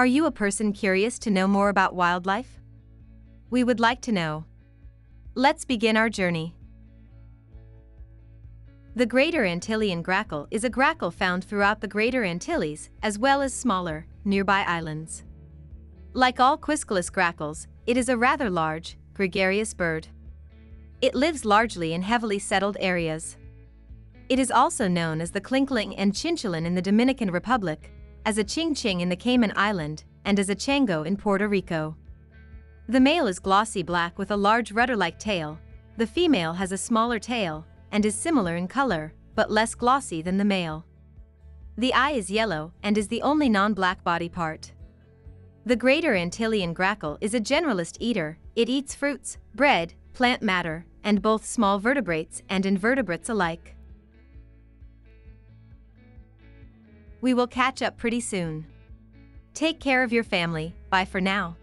Are you a person curious to know more about wildlife? We would like to know. Let's begin our journey. The Greater Antillean grackle is a grackle found throughout the Greater Antilles as well as smaller, nearby islands. Like all Quiscalus grackles, it is a rather large, gregarious bird. It lives largely in heavily settled areas. It is also known as the kling-kling and chinchilín in the Dominican Republic, as a ching ching in the Cayman Island, and as a chango in Puerto Rico. The male is glossy black with a large rudder-like tail. The female has a smaller tail and is similar in color, but less glossy than the male. The eye is yellow and is the only non-black body part. The Greater Antillean grackle is a generalist eater. It eats fruits, bread, plant matter, and both small vertebrates and invertebrates alike. We will catch up pretty soon. Take care of your family, bye for now.